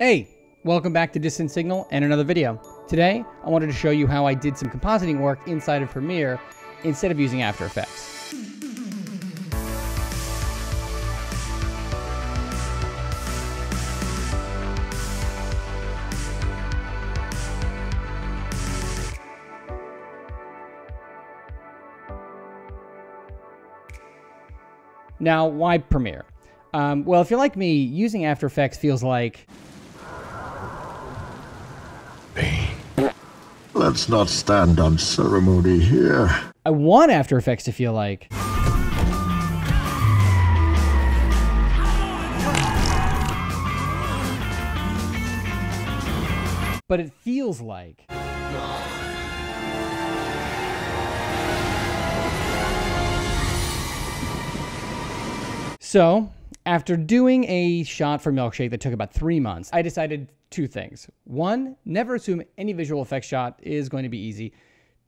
Hey, welcome back to Distant Signal and another video. Today, I wanted to show you how I did some compositing work inside of Premiere instead of using After Effects. Now, why Premiere? Um, well, if you're like me, using After Effects feels like Let's not stand on ceremony here. I want After Effects to feel like. But it feels like. So, after doing a shot for Milkshake that took about three months, I decided two things. One, never assume any visual effects shot is going to be easy.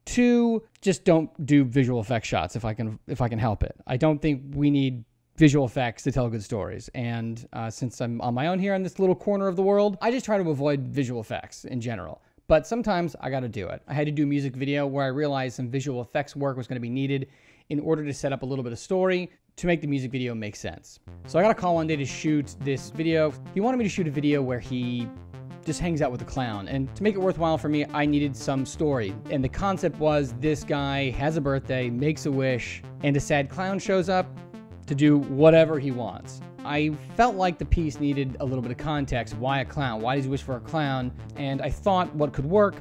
Two, just don't do visual effects shots if I can if I can help it. I don't think we need visual effects to tell good stories. And uh, since I'm on my own here in this little corner of the world, I just try to avoid visual effects in general. But sometimes I got to do it. I had to do a music video where I realized some visual effects work was going to be needed in order to set up a little bit of story to make the music video make sense. So I got a call one day to shoot this video. He wanted me to shoot a video where he just hangs out with a clown. And to make it worthwhile for me, I needed some story. And the concept was this guy has a birthday, makes a wish, and a sad clown shows up to do whatever he wants. I felt like the piece needed a little bit of context. Why a clown? Why does he wish for a clown? And I thought what could work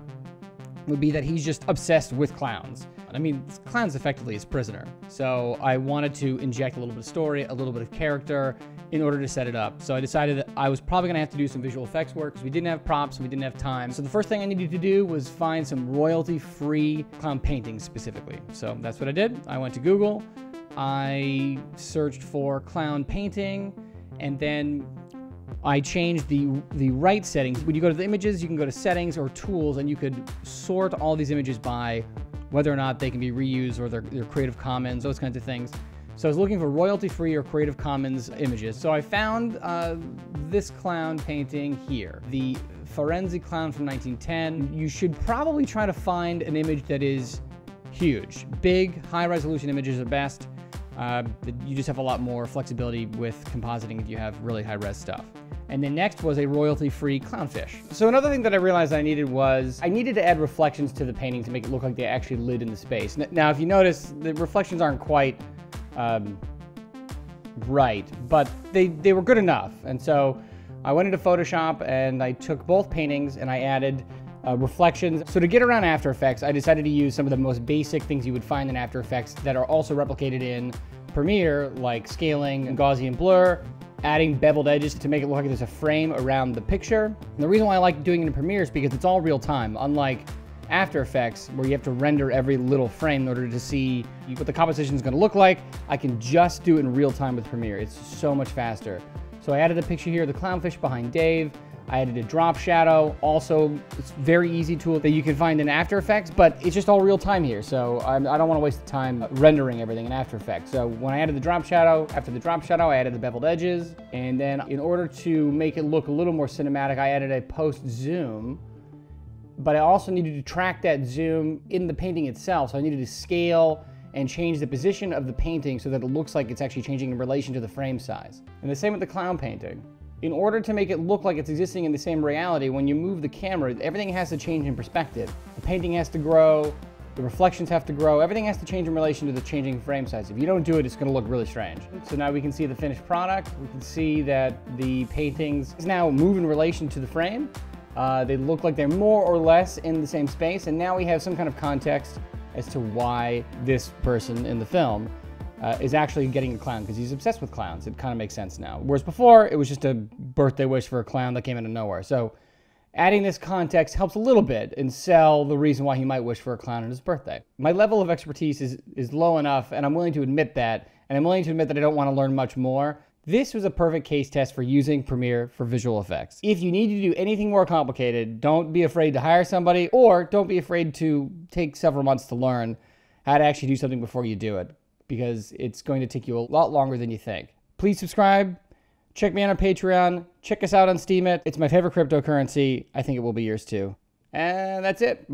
would be that he's just obsessed with clowns. I mean, clown's effectively his prisoner. So I wanted to inject a little bit of story, a little bit of character in order to set it up. So I decided that I was probably gonna have to do some visual effects work because we didn't have props and we didn't have time. So the first thing I needed to do was find some royalty-free clown paintings specifically. So that's what I did. I went to Google, I searched for clown painting, and then I changed the, the right settings. When you go to the images, you can go to settings or tools and you could sort all these images by whether or not they can be reused or they're, Creative Commons, those kinds of things. So I was looking for royalty-free or Creative Commons images. So I found uh, this clown painting here, the Firenze Clown from 1910. You should probably try to find an image that is huge. Big, high-resolution images are best. Uh, you just have a lot more flexibility with compositing if you have really high-res stuff. And then next was a royalty-free clownfish. So another thing that I realized I needed was, I needed to add reflections to the painting to make it look like they actually lived in the space. Now, if you notice, the reflections aren't quite um, right, but they, they were good enough. And so I went into Photoshop and I took both paintings and I added uh, reflections. So to get around After Effects, I decided to use some of the most basic things you would find in After Effects that are also replicated in Premiere, like scaling and Gaussian blur, adding beveled edges to make it look like there's a frame around the picture. And the reason why I like doing it in Premiere is because it's all real time, unlike After Effects, where you have to render every little frame in order to see what the composition is going to look like. I can just do it in real time with Premiere. It's so much faster. So I added a picture here of the clownfish behind Dave. I added a drop shadow. Also, it's very easy tool that you can find in After Effects, but it's just all real time here. So I, I don't want to waste the time rendering everything in After Effects. So when I added the drop shadow, after the drop shadow, I added the beveled edges. And then in order to make it look a little more cinematic, I added a post zoom. But I also needed to track that zoom in the painting itself. So I needed to scale and change the position of the painting so that it looks like it's actually changing in relation to the frame size. And the same with the clown painting in order to make it look like it's existing in the same reality, when you move the camera, everything has to change in perspective. The painting has to grow, the reflections have to grow, everything has to change in relation to the changing frame size. If you don't do it, it's gonna look really strange. So now we can see the finished product. We can see that the paintings now move in relation to the frame. Uh, they look like they're more or less in the same space, and now we have some kind of context as to why this person in the film uh, is actually getting a clown because he's obsessed with clowns. It kind of makes sense now. Whereas before, it was just a birthday wish for a clown that came out of nowhere. So adding this context helps a little bit and sell the reason why he might wish for a clown on his birthday. My level of expertise is, is low enough, and I'm willing to admit that, and I'm willing to admit that I don't want to learn much more. This was a perfect case test for using Premiere for visual effects. If you need to do anything more complicated, don't be afraid to hire somebody, or don't be afraid to take several months to learn how to actually do something before you do it because it's going to take you a lot longer than you think. Please subscribe, Check me out on Patreon. Check us out on Steemit. It's my favorite cryptocurrency. I think it will be yours too. And that's it.